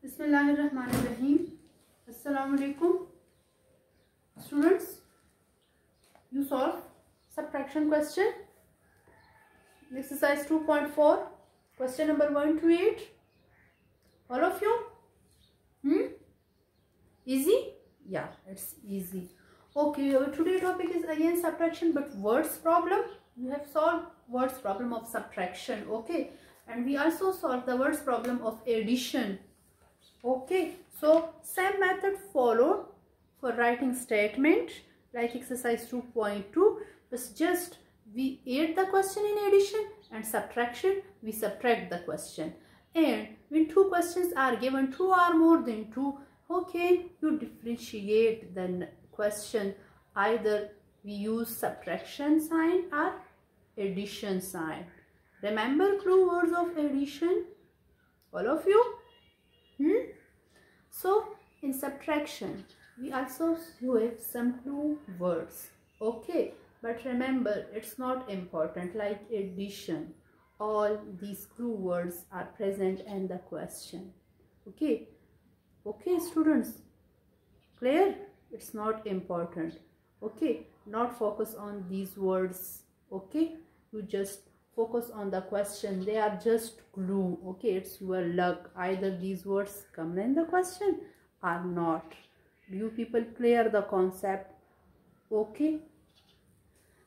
Bismillahirrahmanirrahim. Assalamu alaikum. Students, you solve subtraction question. Exercise 2.4. Question number 1 to 8. All of you? Hmm? Easy? Yeah, it's easy. Okay, our today topic is again subtraction but words problem. You have solved words problem of subtraction. Okay. And we also solved the words problem of addition okay so same method followed for writing statement like exercise 2.2 was just we add the question in addition and subtraction we subtract the question. And when two questions are given two or more than two okay you differentiate the question. Either we use subtraction sign or addition sign. Remember clue words of addition all of you? Hmm? So in subtraction, we also have some clue words. Okay, but remember it's not important like addition. All these clue words are present in the question. Okay, okay students, clear? It's not important. Okay, not focus on these words. Okay, you just focus on the question they are just clue okay it's your luck. Either these words come in the question or not. You people clear the concept. Okay?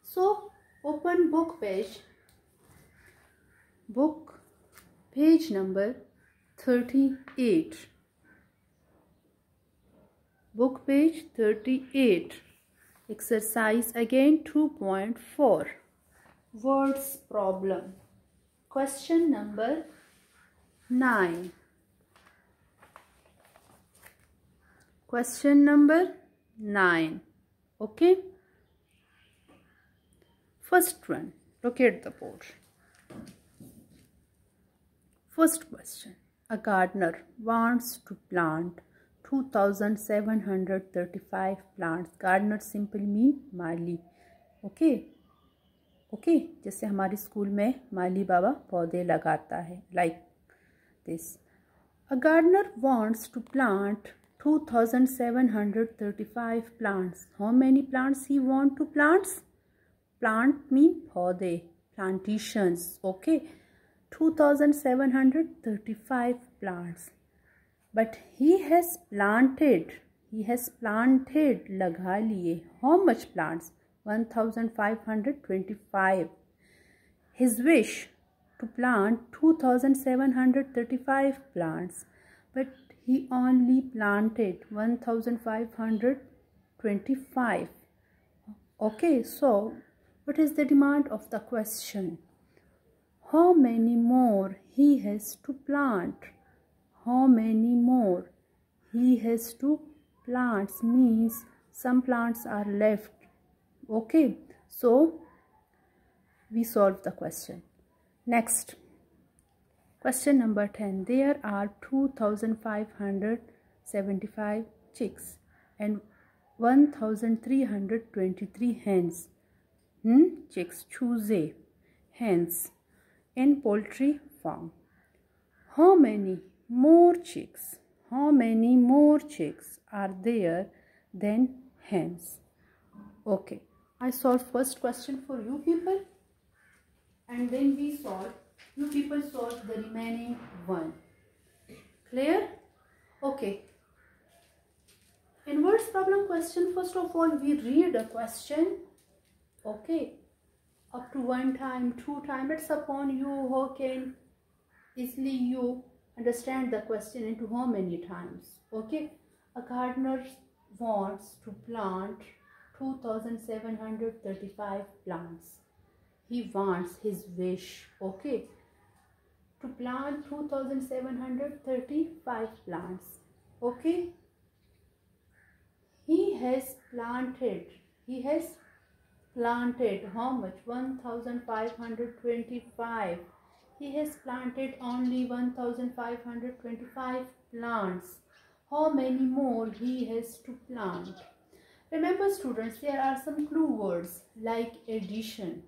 So open book page. Book page number 38 book page 38 exercise again 2.4 words problem. Question number 9. Question number 9. Okay. First one. locate the board. First question. A gardener wants to plant 2735 plants. Gardener simply mean mali. Okay. Okay? जैसे हमारे school में माली बाबा पौधे लगाता है like this a gardener wants to plant 2735 plants how many plants he want to plants plant mean पौधे plantations okay 2735 plants but he has planted he has planted लगा लिए. How much plants 1525. His wish to plant 2735 plants, but he only planted 1525. Okay, so what is the demand of the question? How many more he has to plant? How many more he has to plants means some plants are left okay so we solve the question. Next question number 10 there are 2575 chicks and 1323 hens. Hmm? chicks choose a hens in poultry farm. How many more chicks how many more chicks are there than hens? Okay I solve first question for you people and then we solve, you people solve the remaining one. Clear? Okay. Inverse problem question, first of all, we read a question. Okay. Up to one time, two time, it's upon you who can easily you understand the question into how many times. Okay. A gardener wants to plant 2735 plants. He wants his wish, okay, to plant 2735 plants, okay. He has planted, he has planted how much? 1525. He has planted only 1525 plants. How many more he has to plant? Remember students, there are some clue words like addition.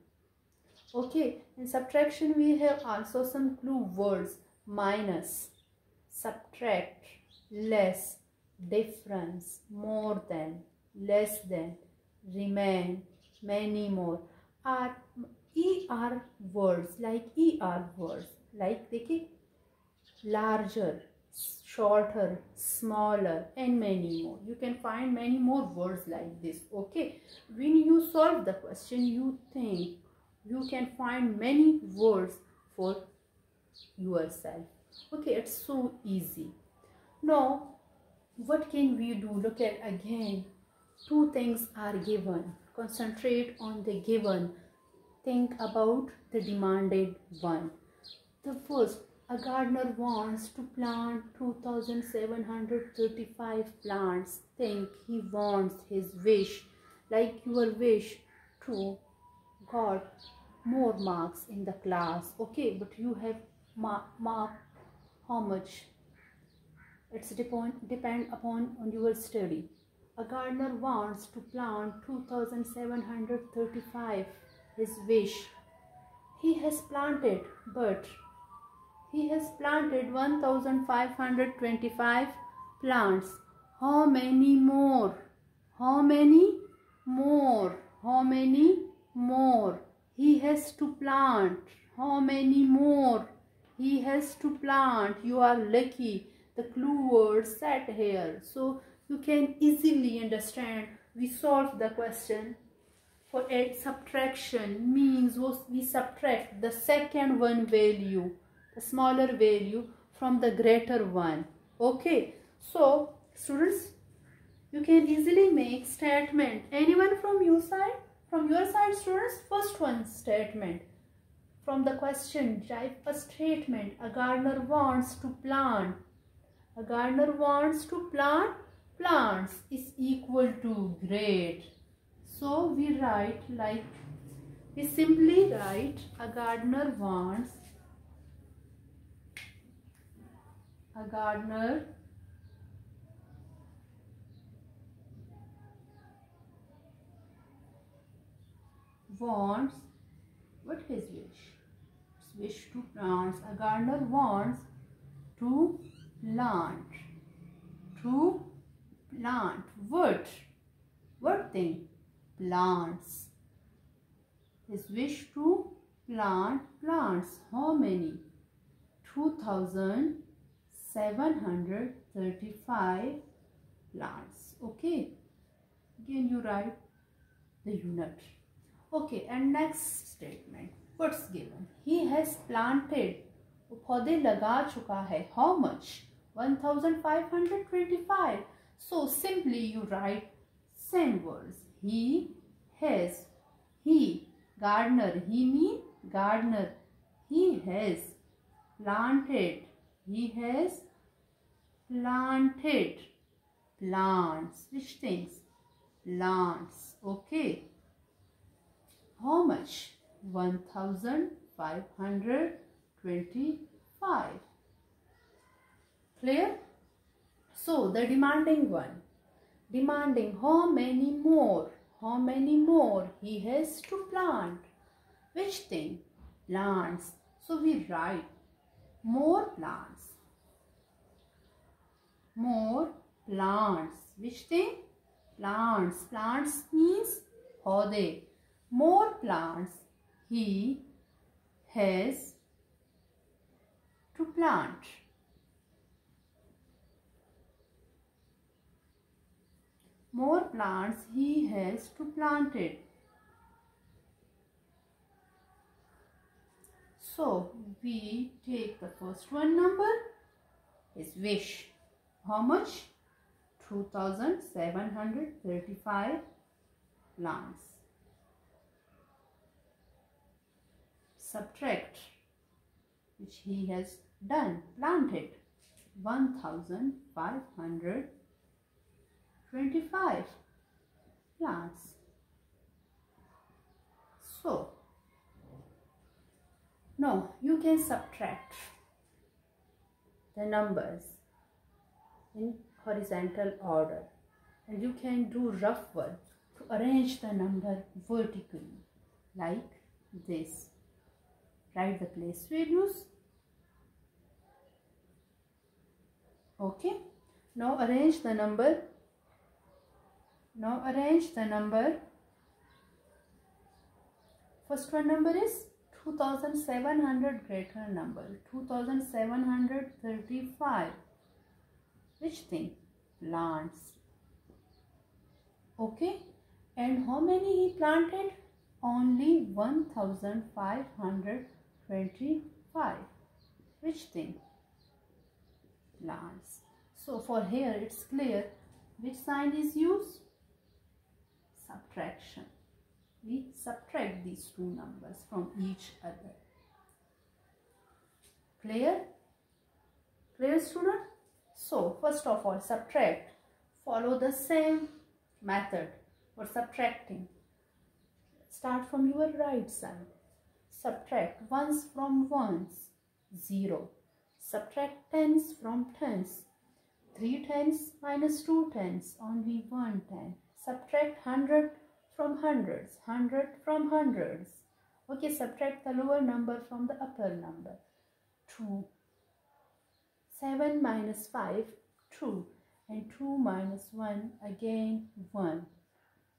Okay, in subtraction we have also some clue words minus, subtract, less, difference, more than, less than, remain, many more are ER words like ER words like देखिए larger, shorter, smaller and many more. You can find many more words like this. Okay. When you solve the question you think you can find many words for yourself. Okay. It's so easy. Now what can we do? Look at again. Two things are given. Concentrate on the given. Think about the demanded one. The first, a gardener wants to plant 2735 plants. Think he wants his wish, like your wish to got more marks in the class. Okay, but you have mark, mark how much? It's depend, depend upon on your study. A gardener wants to plant 2735 his wish. He has planted, but he has planted 1525 plants. How many more? How many more? How many more? He has to plant. How many more? He has to plant. You are lucky. The clue word set here. So you can easily understand. We solve the question for a subtraction means we subtract the second one value smaller value from the greater one. Okay so students you can easily make statement. Anyone from your side? From your side students first one statement. From the question type a statement. A gardener wants to plant. A gardener wants to plant plants is equal to great. So we write like, we simply write a gardener wants, a gardener wants, what his wish? His wish to plant. A gardener wants to plant, to plant what? What thing? plants. His wish to plant plants. How many? 2735 plants. Okay. Again you write the unit. Okay. And next statement. What's given? He has planted. पौधे लगा चुका है how much 1525 so simply you write same words he has. He, gardener, he mean gardener. He has planted. He has planted plants. Which things? Plants. Okay. How much? 1525. Clear? So, the demanding one demanding how many more, how many more he has to plant. Which thing? Plants. So we write more plants. More plants. Which thing? Plants. Plants means पौधे. More plants he has to plant. more plants he has to plant it. So we take the first one number, his wish. How much? 2735 plants. Subtract, which he has done, planted 1500 25 plants. So, now you can subtract the numbers in horizontal order and you can do rough work to arrange the number vertically like this. Write the place values Okay. Now arrange the number. Now arrange the number. First one number is 2700 greater number 2735 which thing? Plants. Okay? And how many he planted? Only 1525 which thing? Plants. So for here it's clear. Which sign is used? Subtraction we subtract these two numbers from each other. Clear? Clear student? So first of all subtract. Follow the same method for subtracting. Start from your right side. Subtract ones from ones. 0. Subtract tens from tens. 3 tens minus 2 tens. Only 1 ten. Subtract 100 from hundreds, 100 from hundreds. Okay, subtract the lower number from the upper number. 2. 7 minus 5, 2. And 2 minus 1, again 1.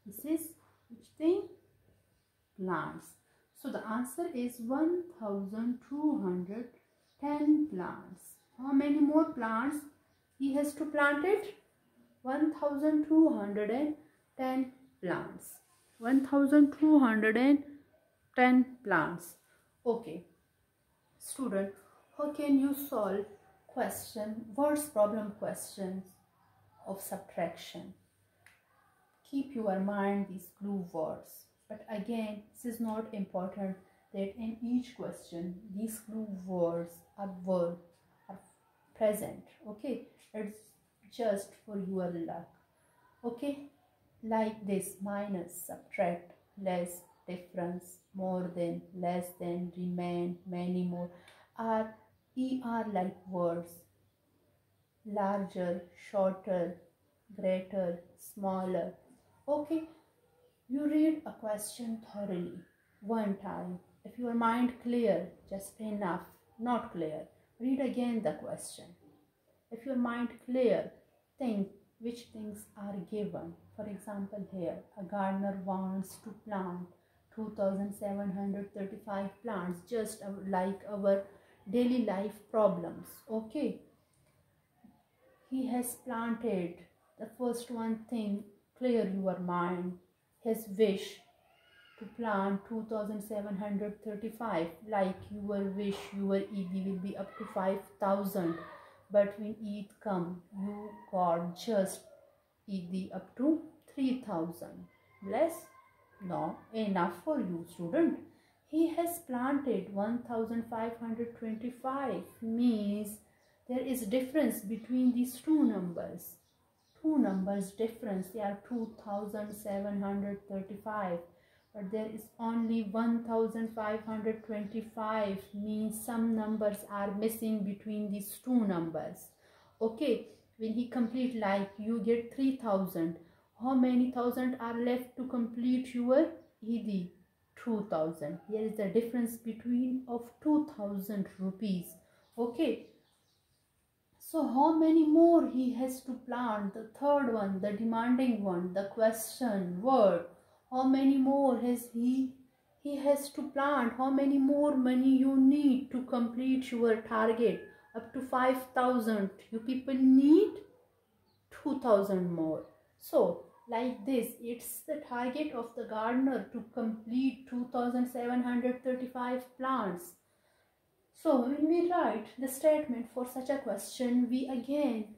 This is which thing? Plants. So the answer is 1210 plants. How many more plants he has to plant it? 1210 plants. 1210 plants. Okay. Student how can you solve question words problem questions of subtraction? Keep your mind these clue words. But again this is not important that in each question these clue words are word are present. Okay. It's just for your luck. Okay like this minus subtract less difference more than less than remain many more are er like words. Larger shorter greater smaller. Okay you read a question thoroughly one time. If your mind clear just enough not clear read again the question. If your mind clear think which things are given for example, here a gardener wants to plant 2735 plants just like our daily life problems. Okay, he has planted the first one thing, clear your mind, his wish to plant 2735 like your wish your Eid will be up to 5000 but when Eid come you got just Eid up to 3000 less no enough for you student. He has planted 1525 means there is difference between these two numbers. Two numbers difference they are 2735 but there is only 1525 means some numbers are missing between these two numbers. Okay when he complete life you get 3000 how many thousand are left to complete your ed 2000 here is the difference between of 2000 rupees. Okay. So how many more he has to plant? The third one the demanding one the question word. How many more has he he has to plant? How many more money you need to complete your target up to 5000 you people need 2000 more. So like this it's the target of the gardener to complete 2735 plants. So when we write the statement for such a question. We again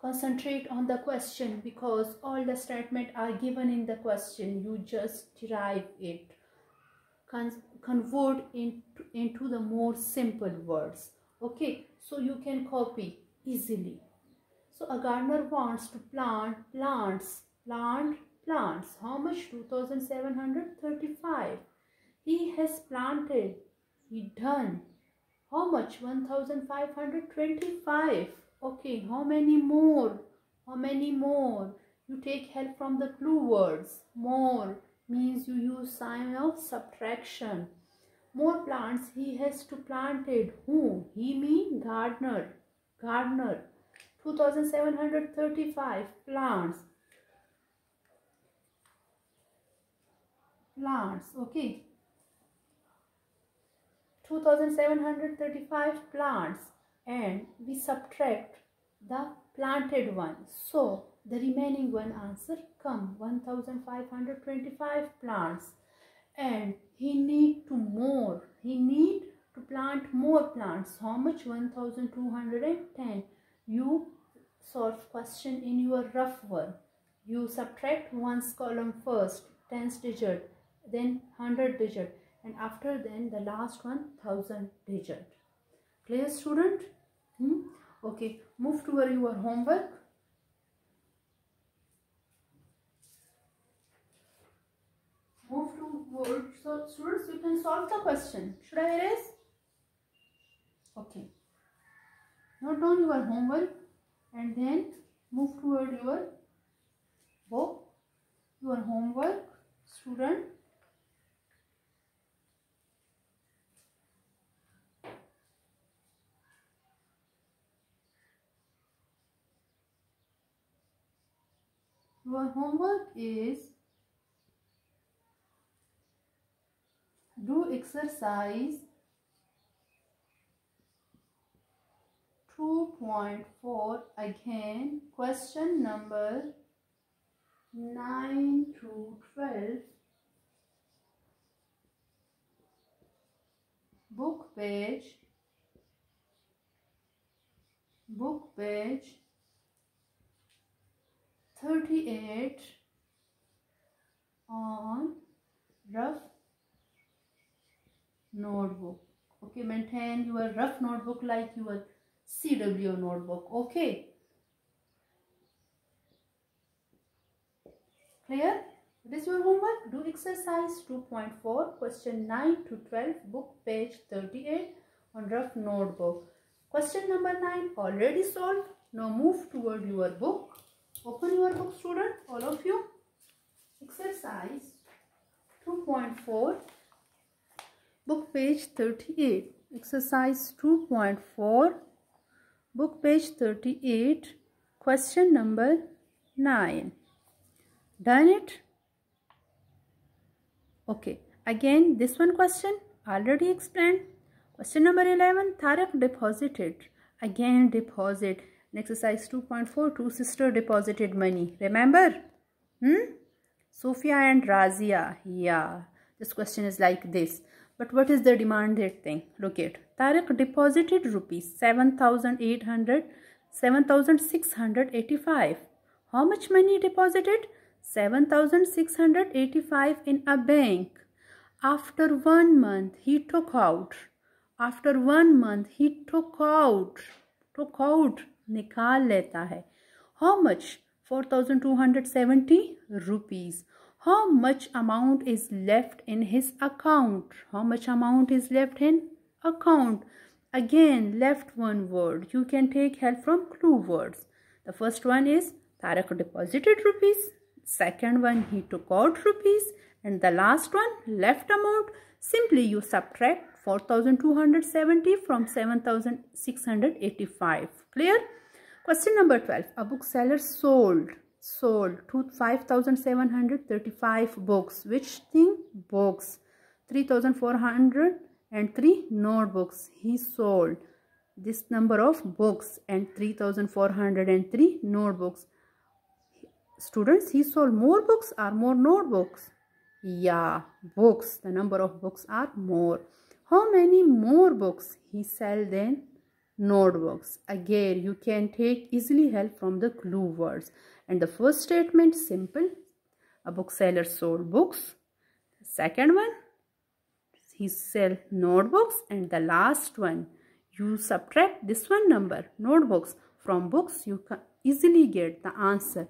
concentrate on the question because all the statement are given in the question. You just derive it. Con convert into, into the more simple words. Okay so you can copy easily so a gardener wants to plant plants, plant plants. How much? 2735. He has planted. He done. How much? 1525. Okay, how many more? How many more? You take help from the clue words. More means you use sign of subtraction. More plants he has to planted. Who? He mean gardener. Gardener. 2735 plants plants okay 2735 plants and we subtract the planted one so the remaining one answer come 1525 plants and he need to more. He need to plant more plants. How much? 1210 you solve question in your rough work you subtract one's column first tens digit then 100 digit and after then the last one thousand digit. Clear student? Hmm? okay move to your homework move to word so students you can solve the question. Should i erase? Okay. Note down your homework and then move toward your book. Your homework student. Your homework is do exercise 2.4 again question number 9 to 12 book page book page 38 on rough notebook. Okay maintain your rough notebook like your CW notebook. Okay. Clear? This is your homework? Do exercise. 2.4 question 9 to 12 book page 38 on rough notebook. Question number 9 already solved. Now move toward your book. Open your book student, all of you. Exercise. 2.4, book page 38. Exercise 2.4, book page 38, question number 9. Done it? Okay, again this one question already explained. Question number 11, Tariq deposited. Again deposit in exercise 2.4, two sister deposited money. Remember? Hmm? Sophia and Razia. Yeah. This question is like this. But what is the demand rate thing? Look at Tariq deposited rupees 7,800, 7,685. How much money deposited? 7,685 in a bank. After one month, he took out. After one month, he took out. Took out. Nikal leta hai. How much? 4,270 rupees how much amount is left in his account? How much amount is left in account? Again left one word. You can take help from clue words. The first one is Tariq deposited rupees. Second one he took out rupees. And the last one left amount. Simply you subtract 4270 from 7685 clear? Question number 12 a bookseller sold sold to 5735 books. Which thing? Books. 3403 notebooks he sold. This number of books and 3403 notebooks. Students he sold more books or more notebooks? Yeah books. The number of books are more. How many more books he sell than notebooks? Again, you can take easily help from the clue words. And the first statement simple. A bookseller sold books. The second one, he sell notebooks. And the last one, you subtract this one number, notebooks. From books, you can easily get the answer.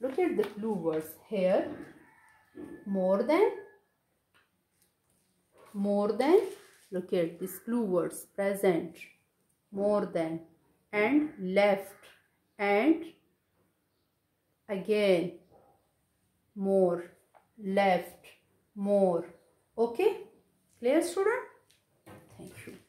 Look at the clue words here. More than more than look at this clue words present more than and left and again. More. Left. More. Okay? Clear student? Thank you